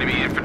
enemy infantry.